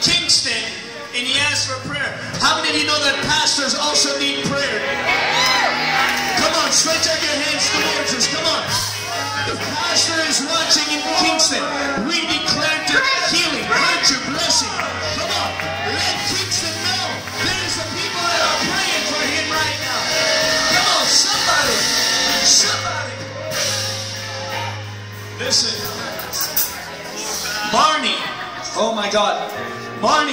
Kingston and he asked for prayer. How many of you know that pastors also need prayer? Come on, stretch out your hands towards us. Come on. The pastor is watching in Kingston. We declare to healing, virtue, blessing. Come on, let Kingston know there's the people that are praying for him right now. Come on, somebody, somebody. Listen, Barney. Oh my God, Barney.